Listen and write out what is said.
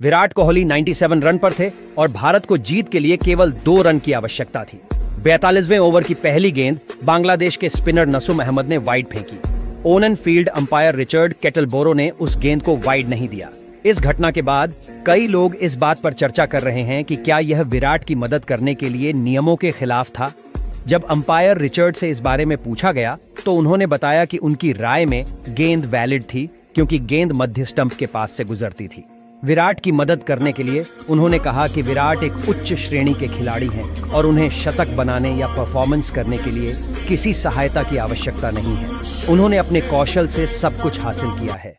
Virat Kohli 97 run पर थे और भारत को जीत के लिए केवल दो रन की आवश्यकता थी। बैतालीसवें ओवर की पहली गेंद बांग्लादेश के स्पिनर नसुम अहमद ने वाइड फेंकी। On field umpire Richard Kettleborough ने उस गेंद को वाइड नहीं दिया। इस घटना के बाद कई लोग इस बात पर चर्चा कर रहे हैं कि क्या यह विराट की मदद करने के लिए नियमों के खिलाफ था। जब अंपायर रिचर्ड से इस बारे में पूछा गया तो उन्होंने बताया कि उनकी राय में गेंद वैलिड थी, क्योंकि गेंद मध्य स्टंप के पास से गुजरती थी। विराट की मदद करने के लिए उन्होंने कहा कि विराट एक उच्च श्रेणी के खिलाड़ी हैं और उन्हें शतक बनाने या परफॉर्मेंस करने के लिए किसी सहायता की आवश्यकता नहीं है। उन्होंने अपने कौशल से सब कुछ हासिल किया है।